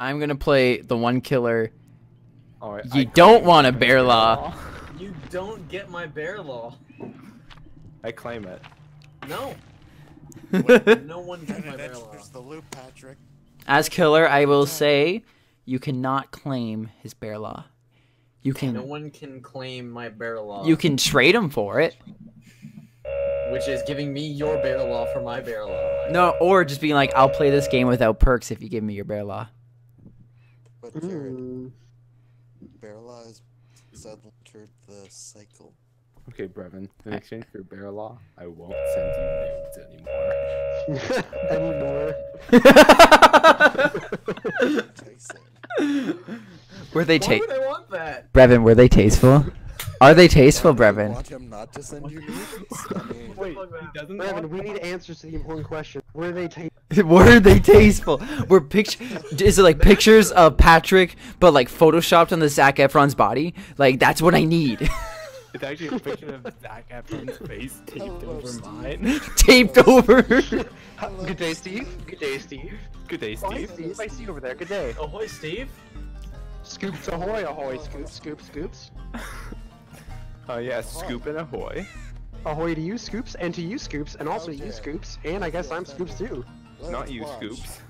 I'm gonna play the one killer. All right, You I don't want a Brevin bear law. You don't get my bear law. I claim it. No. no one gets my bear law. There's the loop, Patrick. As killer, I will say you cannot claim his bear law. You can. No one can claim my bear law. you can trade him for it. which is giving me your bear law for my bear law. No, or just being like, I'll play this game without perks if you give me your bear law. But Jared, Mm, Bearlaw has suddenly entered the cycle. Okay, Brevin. In exchange for bear law, I won't send you nudes anymore. anymore. Tyson. were they Why ta- would I want that? Brevin, were they tasteful? Are they tasteful, Why do Brevin? Want him not to send you nudes? Wait, Brevin, we need answers to the important question. Were they ta- were they tasteful? Were picture is it like pictures of Patrick but like photoshopped on the Zac Efron's body? Like that's what I need. It's actually a picture of Zac Efron's face taped Hello, over Steve. mine. Taped over. Good day, Steve. Good day, Steve. Good day, hi, Steve. Steve. I see you over there. Good day. Ahoy, Steve. Scoops ahoy, ahoy, scoops, scoops, scoops. Oh yeah, scoop and ahoy. Ahoy to you, Scoops, and to you, Scoops, and also to you, Scoops, and I guess I'm Scoops too. let's Not you, watch. Scoops.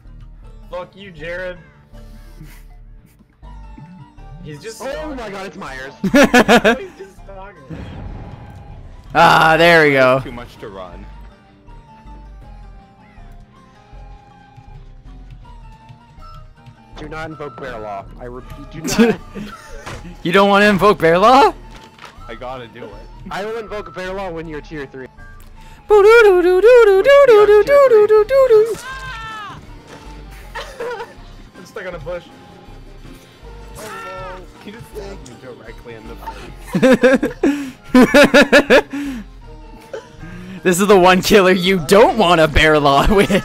Fuck you, Jared. He's just. Oh my god, it's Myers. He's just ah, there we go. Too much to run. Do not invoke bear law. I repeat, do not. You don't want to invoke bear law? I gotta do it. I will invoke bear law when you're tier 3. I'm stuck on a bush. Hello. He just stabbed me directly in the face. this is the one killer you don't want a bear law with.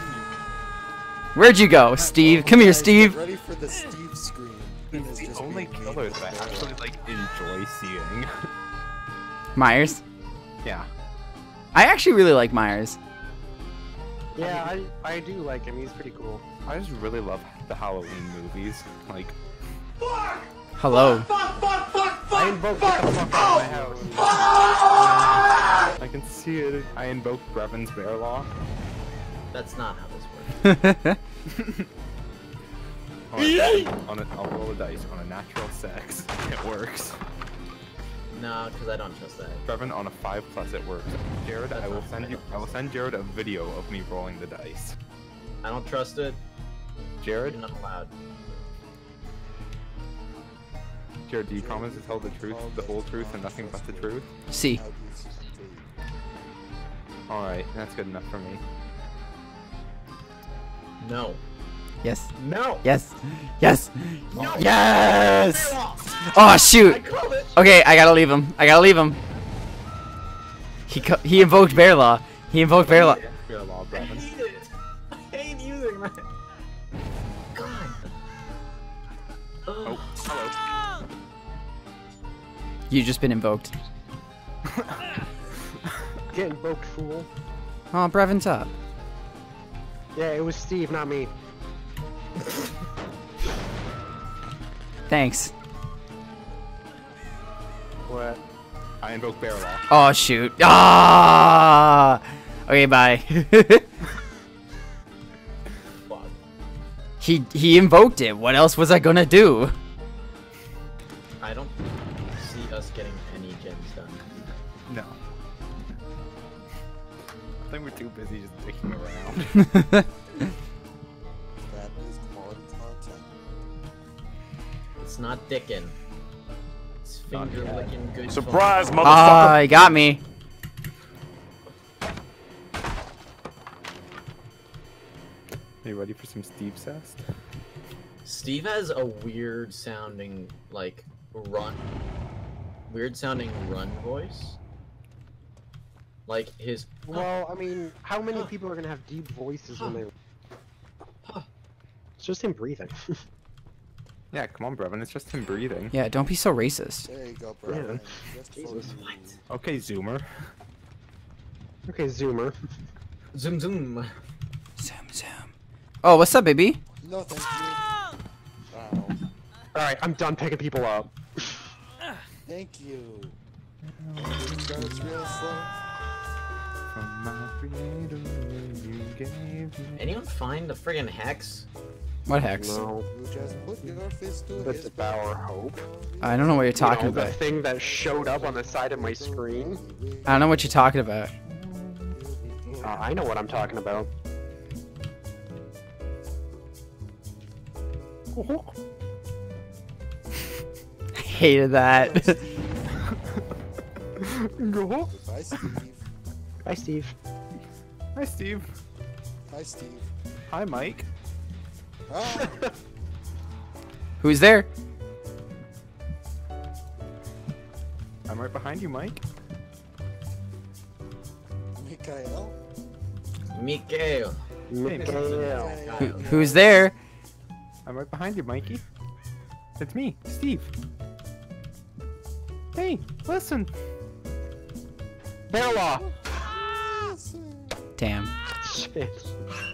Where'd you go, Steve? Come here, Steve. Ready for the Steve scream. He's the only being killer made. that Myers. yeah. I actually really like Myers. Yeah, I, I do like him. He's pretty cool. I just really love the Halloween movies. Like, Hello. I invoke get the fuck out of my house. I can see it. I invoke Brevin's bear law. That's not how this works. On a, on a, I'll roll a dice on a natural sex. It works. No, because I don't trust that. Brevin on a five plus it works. Jared, I will send you. I will send Jared a video of me rolling the dice. I don't trust it. Jared, You're not allowed. Jared, do you promise to tell the truth, the whole truth, and nothing but the truth? See. How do you see? All right, that's good enough for me. No. Yes. No. Yes. Yes. No. Yes. Oh shoot. called. Okay, I gotta leave him. I gotta leave him. He co- he invoked bear law. He invoked bear law. Bear law, I hate it. I hate using that. God. Oh, hello. You just been invoked. Get invoked, fool. Oh, Brevin's up. Yeah, it was Steve, not me. Thanks. What? I invoke bear law. Oh shoot. Ah. Okay, bye. He he invoked it. What else was I gonna do? I don't see us getting any gens done. No. I think we're too busy just dicking around. not dickin'. It's finger licking good. Surprise, fun. motherfucker! Ah, he got me. Are you ready for some Steve cest? Steve has a weird sounding like run, weird sounding run voice. Like his. Well, I mean, how many people are gonna have deep voices when they? It's just him breathing. Yeah, come on, Brevin. It's just him breathing. Yeah, don't be so racist. There you go, bro. Yeah. Just Jesus. for you. Okay, Zoomer. okay, Zoomer. Zoom zoom. Zoom zoom. Oh, what's up, baby? No, thank you. Alright, I'm done picking people up. Thank you. It starts real slow. From my creator, you gave me. Anyone find the friggin' hex? What hex? No. You just put your fist to That's his Devour Hope. I don't know what you're talking you know, about. The thing that showed up on the side of my screen. I don't know what you're talking about. Uh, I know what I'm talking about. I hated that. Hi, Steve. Hi, Steve. Hi, Steve. Hi, Steve. Hi, Mike. Who's there? I'm right behind you, Mike. Mikael. Mikael. Mikael. Who, who's there? I'm right behind you, Mikey. It's me, Steve. Hey, listen. Bear Law! Damn. Shit.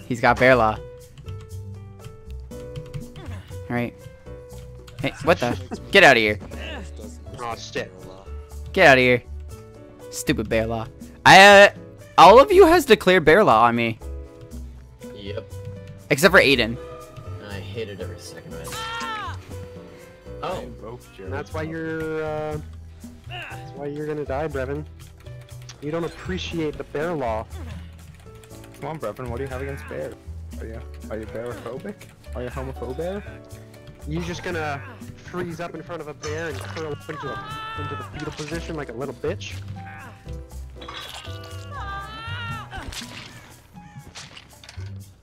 He's got bear law. Hey, what the? Get out of here. Oh, shit. Get out of here. Stupid bear law. I, uh, all of you has declared bear law on me. Yep. Except for Aiden. I hated every second of it. Oh, both And that's why you're, uh... That's why you're gonna die, Brevin. You don't appreciate the Bear Law. Come on, Brevin, what do you have against bears? Are you, are you bearophobic? Are you homophobic? You just gonna freeze up in front of a bear and curl up into, a, into the fetal position like a little bitch?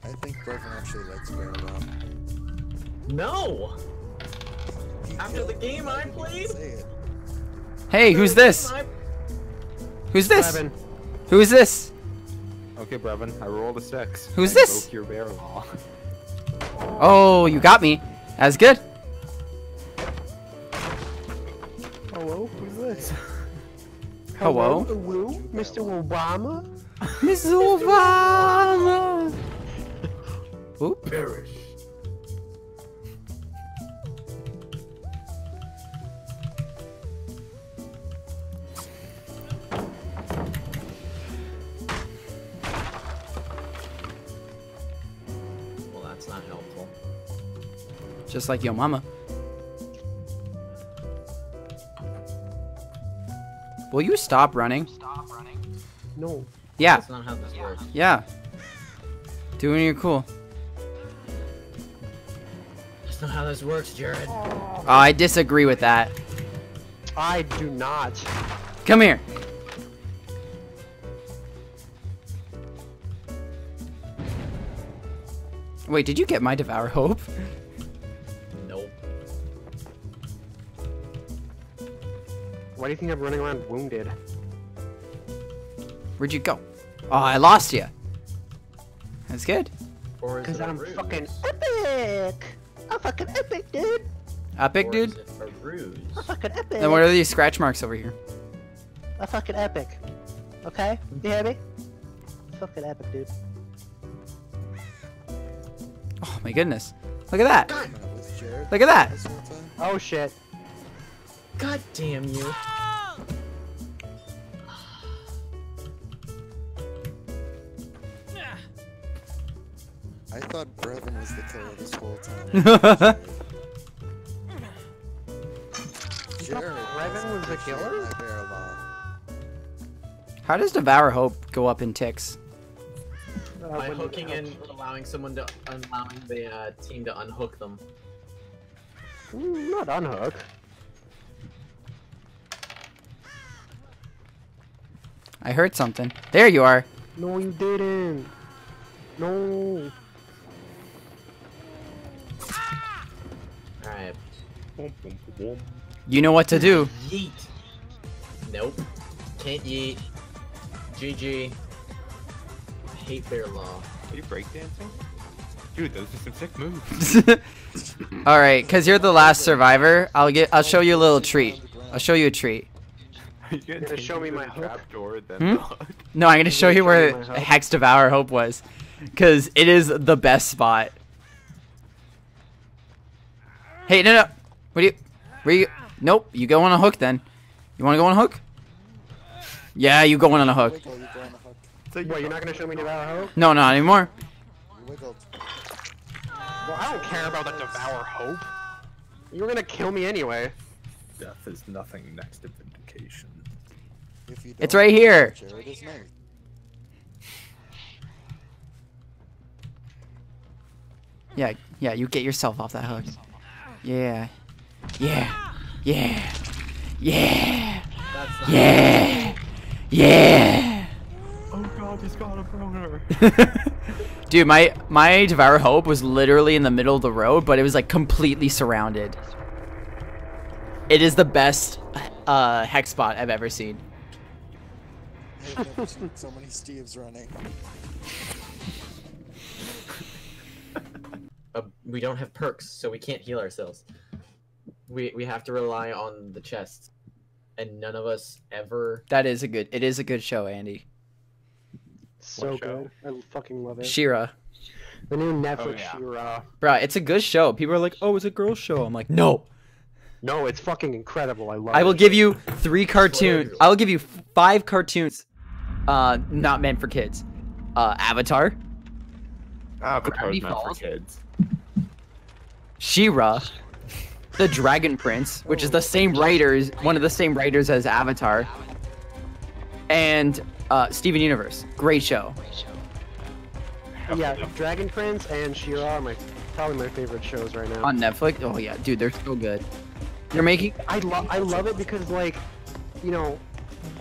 I think Brevin actually likes Barrel no! After the game I played? Hey, who's this? I- Who's this? Brevin, Who is this? Okay, Brevin, I rolled a six. Who's I this? Broke your bear law. Oh, you got me. That's good. Hello, who's this? Hello? Hello, Mr. Obama? Miss Obama. Oop. Perish. Just like your mama. Will you stop running? Stop running. No. Yeah, That's not how this works. yeah. Doing your cool. That's not how this works, Jared. Oh, I disagree with that. I do not. Come here. Wait, did you get my Devour Hope? Why do you think I'm running around wounded? Where'd you go? Oh, I lost you. That's good. Or is Because it a I'm ruse? fucking epic! I'm fucking epic, dude! Epic, Or dude. is it a ruse? I'm fucking epic! Then what are these scratch marks over here? I'm fucking epic. Okay? You hear me? Fucking epic, dude. Oh my goodness. Look at that. When I was Jared Look at that. this one time. Oh shit. God damn you. I thought Brevin was the killer this whole time. Jared Brevin was the killer? My bear law. How does Devour Hope go up in ticks? Uh, By hooking and allowing someone to allowing the uh, team to unhook them. Mm, Not unhook. I heard something. There you are. No, you didn't. No. Alright. You know what to do. Yeet. Nope. Can't yeet. GG. I hate bear law. Are you breakdancing? Dude, those are some sick moves. All right, cuz you're the last survivor, I'll get I'll show you a little treat. I'll show you a treat. Are you gonna, gonna show me my the hook? Trapdoor, then Hmm? No, I'm going to show you where you? Hex Devour Hope was cuz it is the best spot. Hey, no no. What do you? Where you? Nope. You go on a hook then. You want to go on a hook? Yeah, you going on a hook. Wiggle, you on hook. So you what, you're not gonna show me Devour Hope? No, not anymore. You wiggled. Well, I don't care about the Devour Hope. You're gonna kill me anyway. Death is nothing next to vindication. If you It's right here. Jared is nice. Yeah, yeah. You get yourself off that hook. Yeah, yeah, yeah, yeah, yeah, yeah. Oh god, he's got a boner. Dude, my my Devour Hope was literally in the middle of the road, but it was like completely surrounded. It is the best uh, hex spot I've ever seen. I've never seen so many Steves running. Uh, we don't have perks, so we can't heal ourselves. We we have to rely on the chests, and none of us ever. That is a good. It is a good show, Andy. So show? good. I fucking love it. She-Ra, the new Netflix yeah. She-Ra. bruh, it's a good show. People are like, "Oh, it's a girl show." I'm like, "No, No, it's fucking incredible. I love it. I will it. give you three cartoons. I will give you five cartoons, uh, not meant for kids. Uh, Avatar, Avatar's Gravity meant for Falls. kids. She-Ra, The Dragon Prince, which is the same writers, one of the same writers as Avatar, and uh, Steven Universe. Great show. Yeah, Dragon Prince and She-Ra are my probably my favorite shows right now. On Netflix. Oh yeah, dude, they're so good. They're making. I love I love it because like, you know,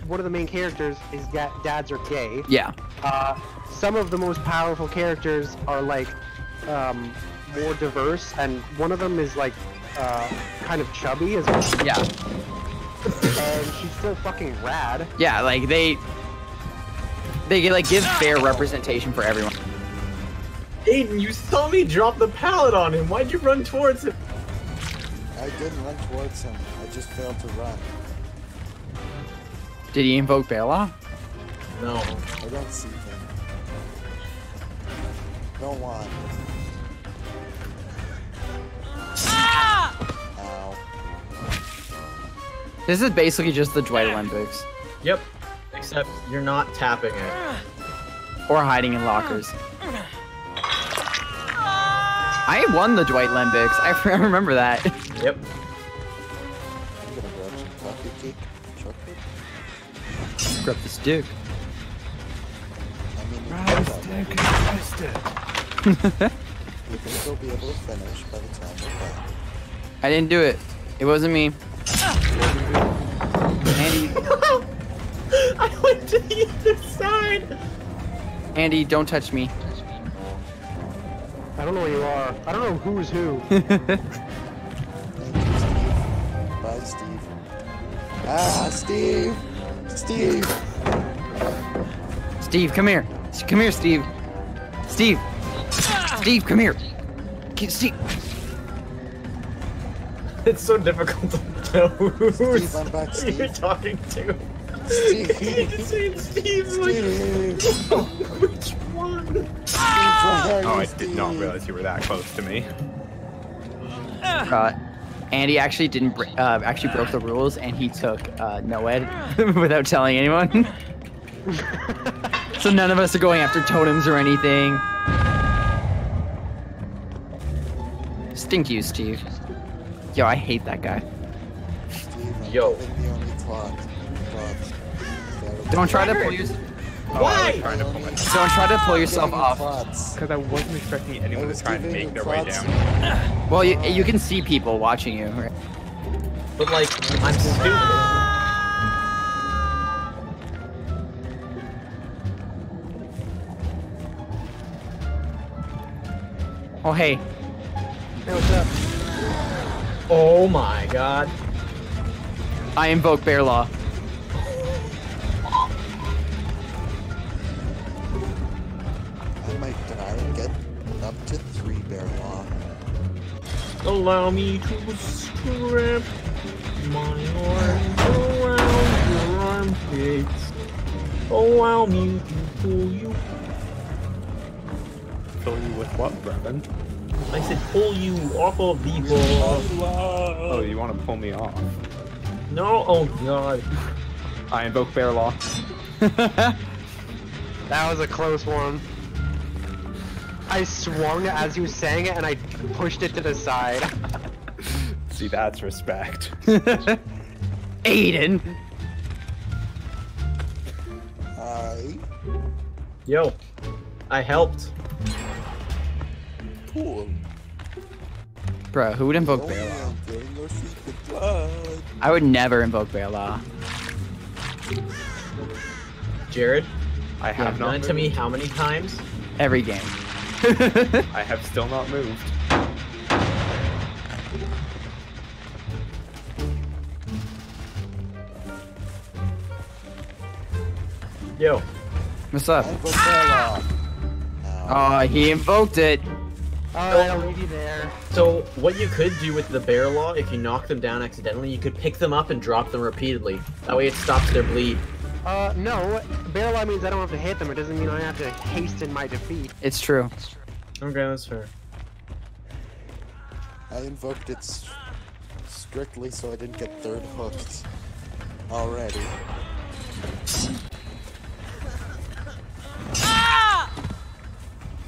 one of the main characters is that dads are gay. Yeah. Uh, some of the most powerful characters are like um, more diverse, and one of them is like uh, kind of chubby as well, Yeah. and she's still fucking rad. Yeah. Like they. They like give fair representation for everyone. Aiden, you saw me drop the pallet on him. Why'd you run towards him? I didn't run towards him. I just failed to run. Did he invoke bear law? No. I don't see him. Go on. Ow. Ah! This is basically just the Dwight Olympics. Yep. Except you're not tapping it. Or hiding in lockers. I won the Dwight Olympics. I I remember that. Yep. I'm gonna grab some coffee cake chocolate. Grab this dick. I mean, you can do that. You can be able to finish by the time we're done. I didn't do it. It wasn't me. Andy, I went to the other side. Andy, don't touch me. I don't know where you are. I don't know who's who. Thank you, Steve. Bye, Steve. Ah, Steve! Steve! Steve, come here. Come here, Steve. Steve. Steve, come here. K- Steve. It's so difficult to know who Steve, I'm back, you're talking to. Steve! He's saying Steve's like, Steve! which one? Steve, where are Oh, you, I did not realize you were that close to me. Uh, Andy actually didn't. Br- uh, actually broke the rules, and he took uh, NOED without telling anyone. so none of us are going after totems or anything. Stink you, Steve. Yo, I hate that guy. Steve, Yo. the only clock. Clock. Don't try to pull your. Oh, I Why? was trying to pull myself. Don't try to pull yourself off. Because I wasn't expecting anyone was to try and make you their way down. Well, you, you can see people watching you. Right? But like, I'm stupid. Oh, hey. Hey, what's up? Oh my god. I invoke bear law. Allow me to strap my arms around your armpits. Allow me to pull you. Fill you with what, Brevin? I said pull you off of the wall. Oh, you want to pull me off? No, oh god. I invoke Bear Law. That was a close one. I swung as you was saying it and I pushed it to the side. See, that's respect. Aiden. I Yo, I helped. cool. Bro, who would invoke Oh, Bear I'm filling your feet with blood. I would never invoke Bear Law. Jared, I have have not done it to me how many times? Every game. I have still not moved. Yo, What's up? Ah. I invoke bear law. Ow. Oh, he invoked it. Alright, I'll leave you there. so what you could do with the bear law, if you knock them down accidentally, you could pick them up and drop them repeatedly. That way it stops their bleed. Uh, no. Bear law means I don't have to hit them. It doesn't mean I have to hasten my defeat. It's true. Okay, that's fair. I invoked it s- strictly so I didn't get third hooked. Already.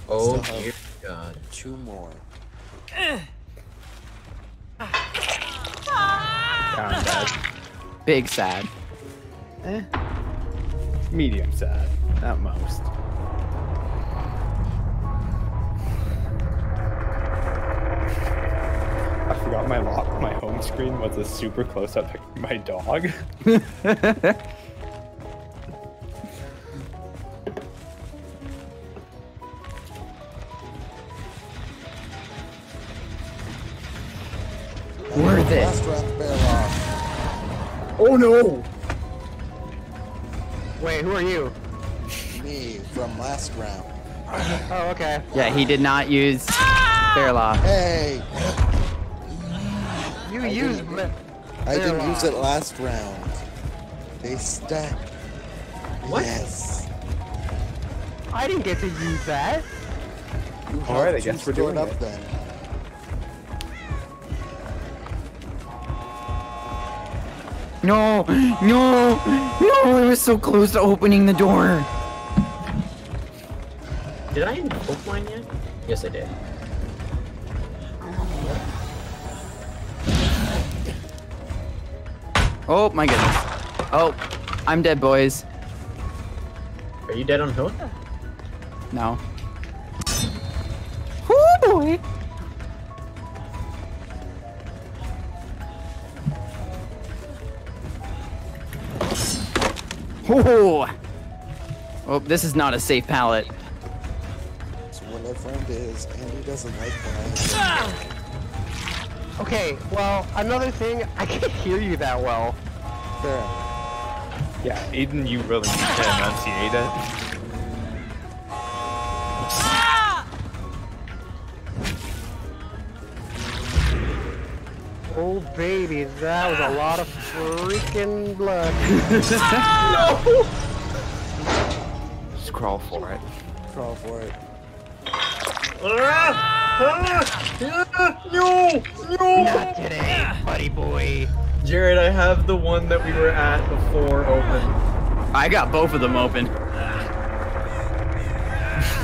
Oh Still have- dear god. Two more. Yeah, I'm. Big sad. Medium sad, at most. I forgot my lock. My home screen was a super close-up picture of my dog. Worth it. Last round bear law. Oh no! Yeah, he did not use Bear Law. Hey! You I used. didn't- me- I didn't use it last round. They stack. What? Yes. I didn't get to use that. Alright, I guess we're store doing up it. then. No, no, no, it was so close to opening the door. Did I invoke mine yet? Yes, I did. Oh my goodness. Oh, I'm dead, boys. Are you dead on who? No. Oh boy. Oh. Oh, this is not a safe pallet. So what I found is Andy doesn't like when I ah! Okay, well, another thing, I can't hear you that well. Fair. Yeah, Aiden, you really need to enunciate it. Ah! Oh, baby, that was a lot of freaking blood. Just crawl for it. Crawl for it. No! No! Not today, buddy boy. Jared, I have the one that we were at before open. I got both of them open. You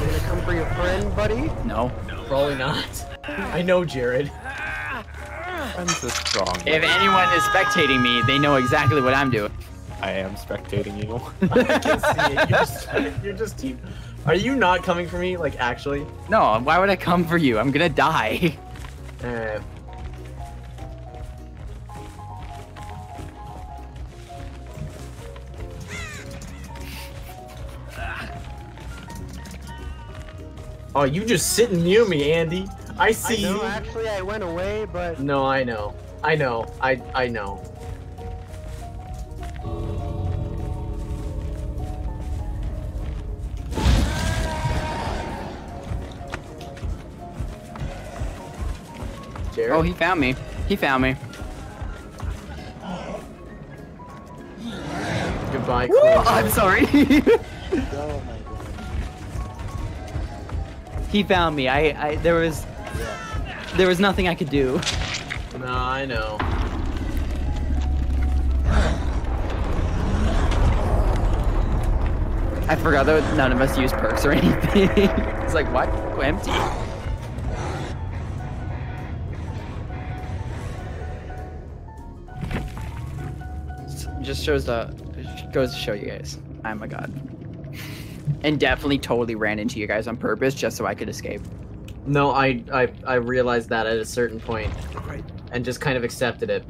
gonna come for your friend, buddy? No. Probably not. I know Jared. Friend's a strong. If anyone is spectating me, they know exactly what I'm doing. I am spectating you. I can see it. You're just, you're just team. Are you not coming for me? Like actually? No, why would I come for you? I'm gonna die. Uh, oh, you just sitting near me, Andy. I I see know, you. actually, I went away, but No, I know. I know. I I know. Oh, he found me. He found me. Goodbye, Chloe. I'm sorry. Oh. He found me. I, I there was Yeah. there was nothing I could do. No, I know. I forgot that none of us use perks or anything. it's like what? Go empty. Just shows the goes to show you guys. I'm a god. And definitely totally ran into you guys on purpose just so I could escape. No, I I I realized that at a certain point, and just kind of accepted it.